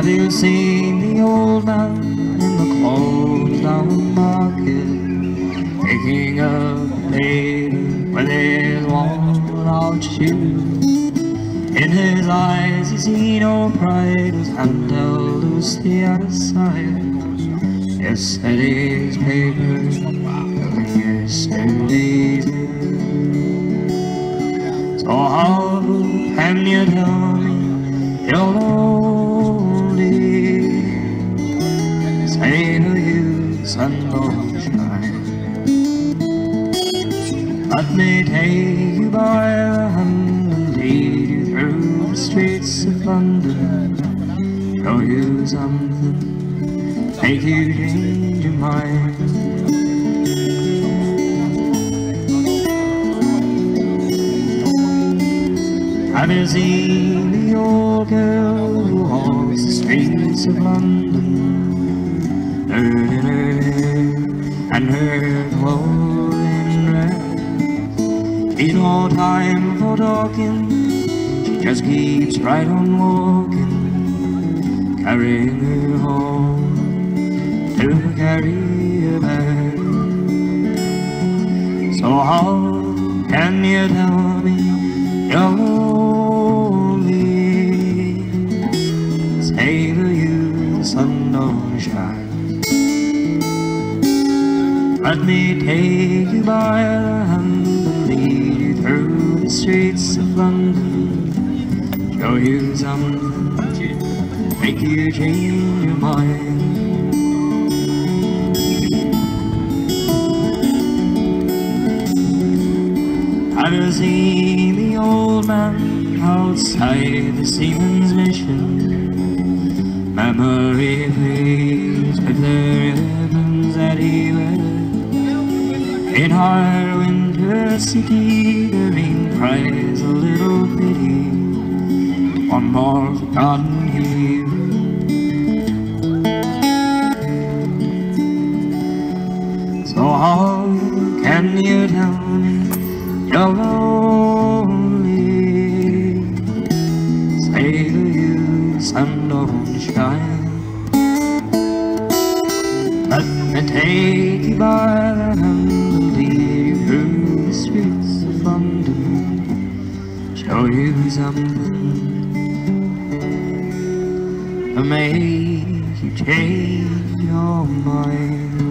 Have you seen the old man in the closed down market Picking up a paper with his worn out shoes In his eyes you see no pride His hand held loosely at his side Yesterday's paper and yesterday's news So how can you tell me you're you, sun don't shine me take you by the hand and lead you through the streets of London. Show you something, make you change your mind. Have you seen the old girl who haunts the streets of London? Learning her hair and her clothing dress. She's no time for talking, she just keeps right on walking, carrying her home to carry her back. So how can you tell me you're lonely? Say to you the sun don't shine. Let me take you by the hand and lead you through the streets of London. Show you something, make you change your mind. Have you seen the old man outside the seaman's mission? Memory fades with the ribbons that he. In our winter city, the rain cries a little pity. One more forgotten hero. So how can you tell me you're lonely? Say to you, sun don't shine. Let me take you by the hand London. Show you something to make you change your mind.